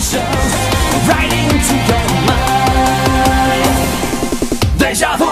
emotions right into your mind. Deja vu,